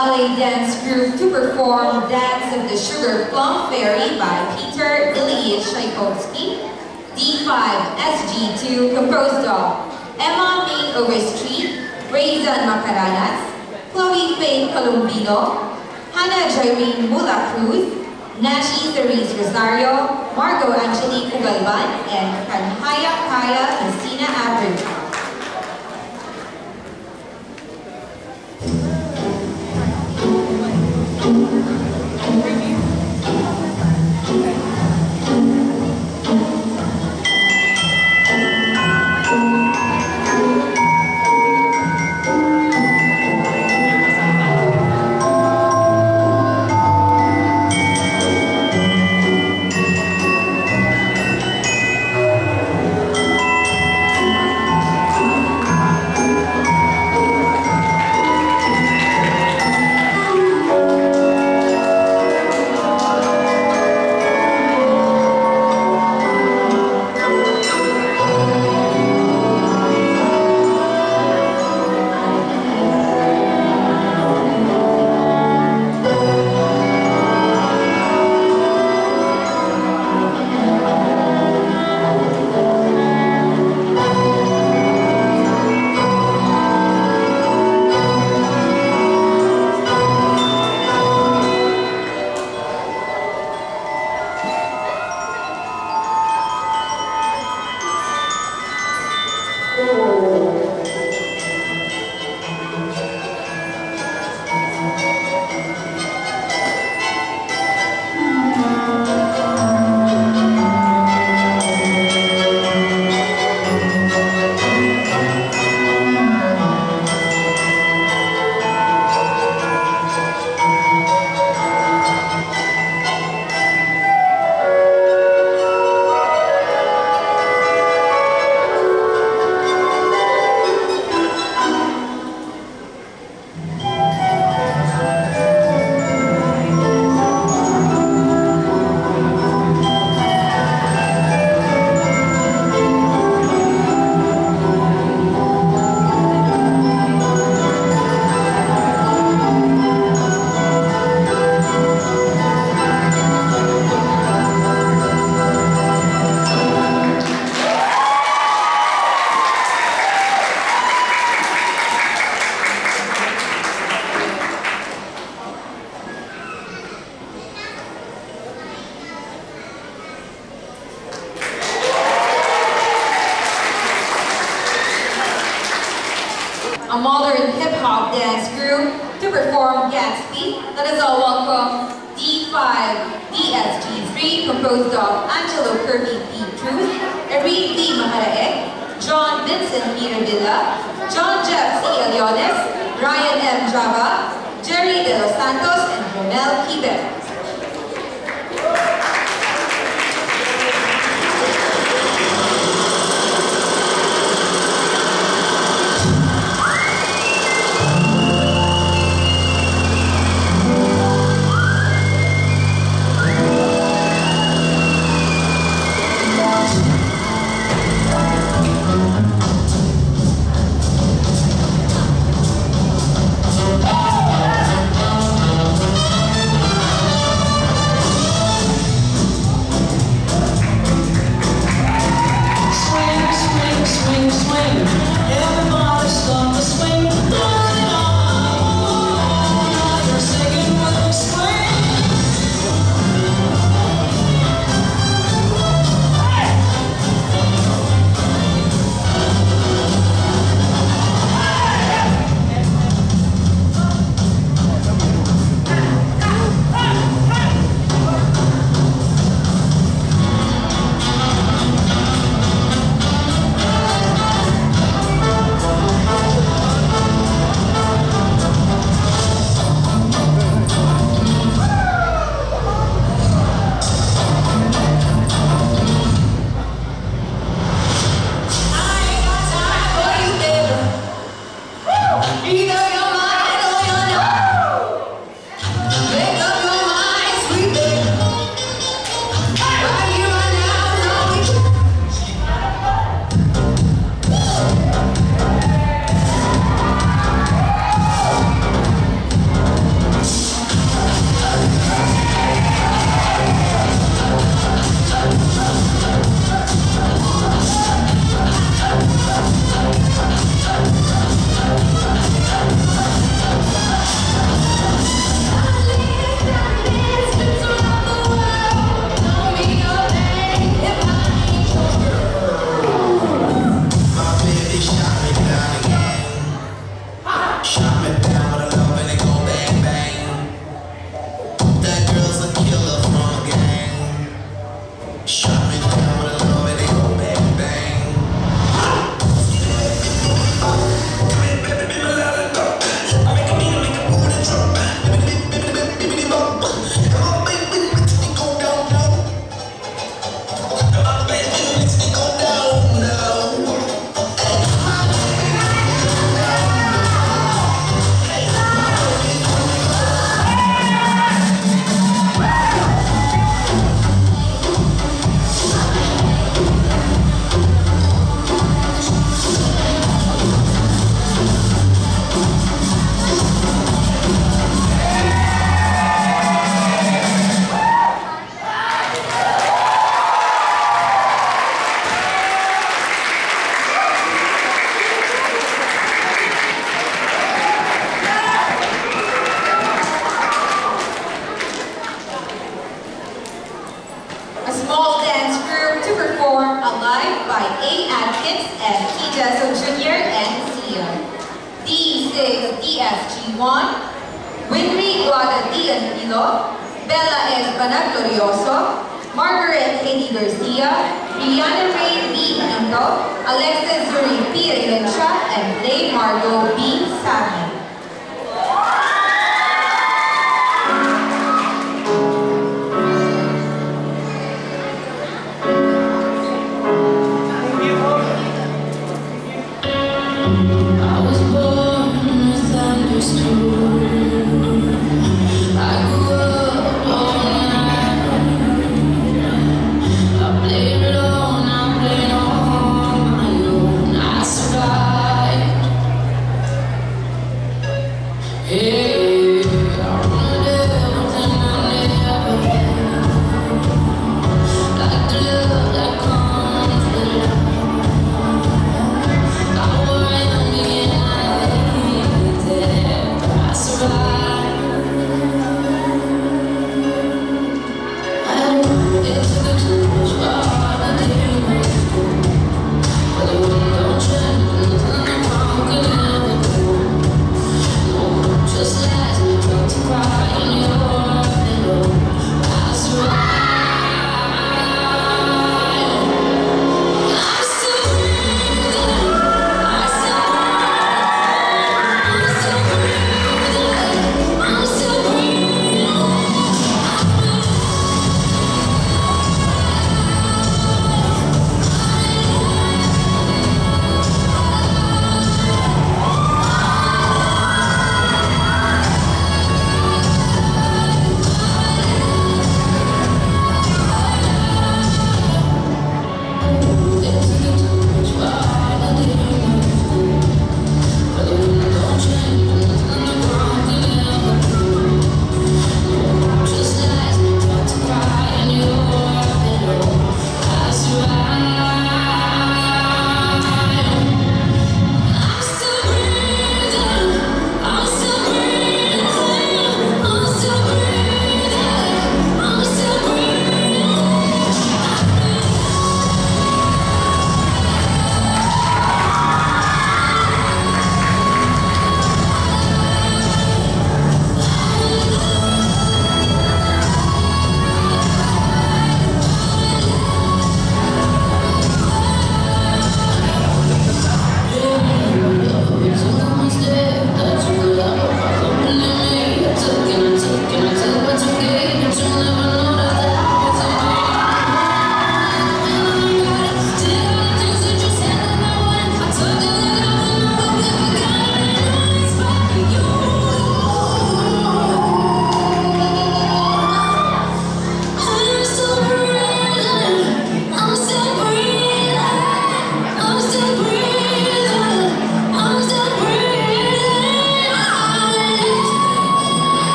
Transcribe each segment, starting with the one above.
ballet dance group to perform Dance of the Sugar Plum Fairy by Peter Ilyich Tchaikovsky. D5 SG2 composed of Emma May Overstreet, Raizan Macaranas, Chloe Faye Columbino, Hannah Jaireen Mula Cruz, Nashi Therese Rosario, Margot Angelique Ugalban, and Kanhaya Kaya Messina Average. A modern hip-hop dance group to perform Gatsby. Let us all welcome D5 DSG3 composed of Angelo Kirby P. Truth, Erin D. Maharaek, John Vincent Mirabilla, John Jeff C. Leones, Ryan M. Java, Jerry De Los Santos, and Romel Either by A. Atkins, F. Kijaso Jr. and Sr. D6 DFG1, Winry Guada D'Anilo, Bella S. Banaglorioso, Margaret Haiti Garcia, Rihanna Ray B. Endo, Alexis Zuri P. Relentra, and Blake Margot B. Simon.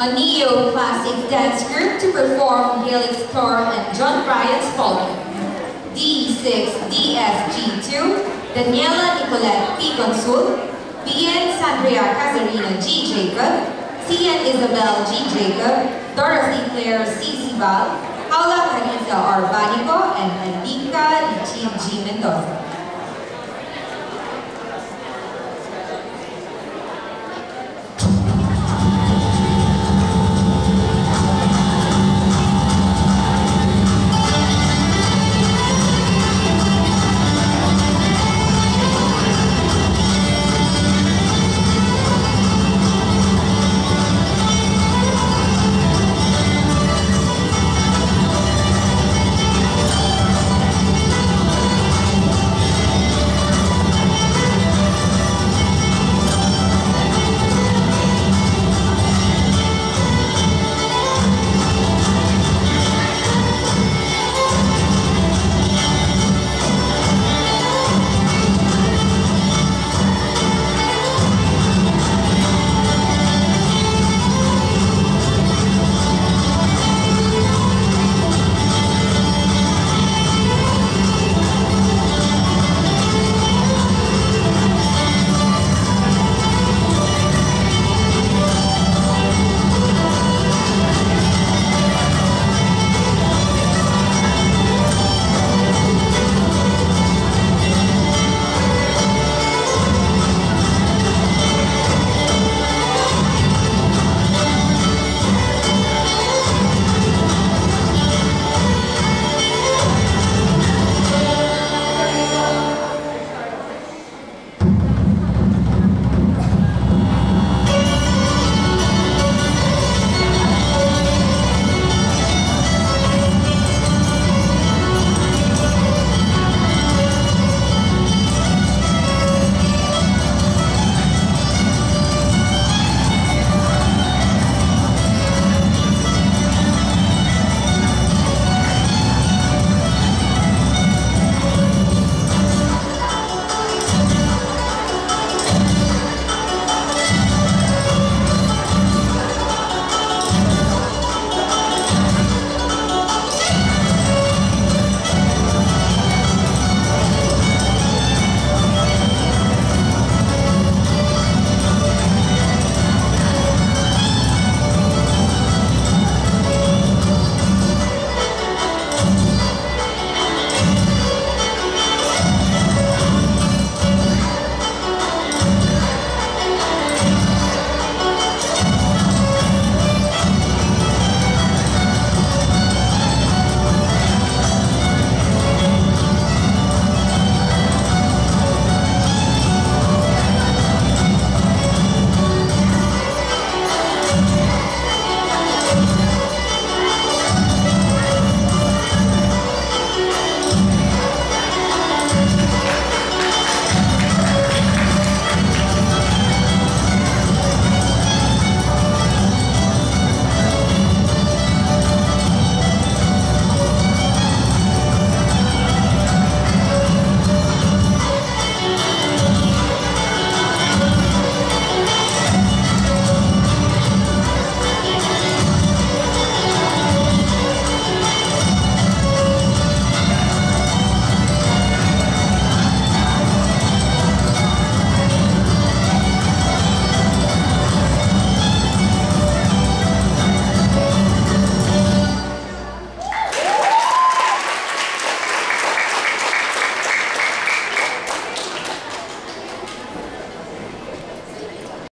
A neo-classic dance group to perform Helix Storm and John Bryant's Falcon. D6 DSG2, Daniela Nicolette P. Consul, BN Sandria Casarina G. Jacob, CN Isabel G. Jacob, Dorothy Claire C. Sibal, Paula Carissa R. Banico, and Anika G. G. Mendoza.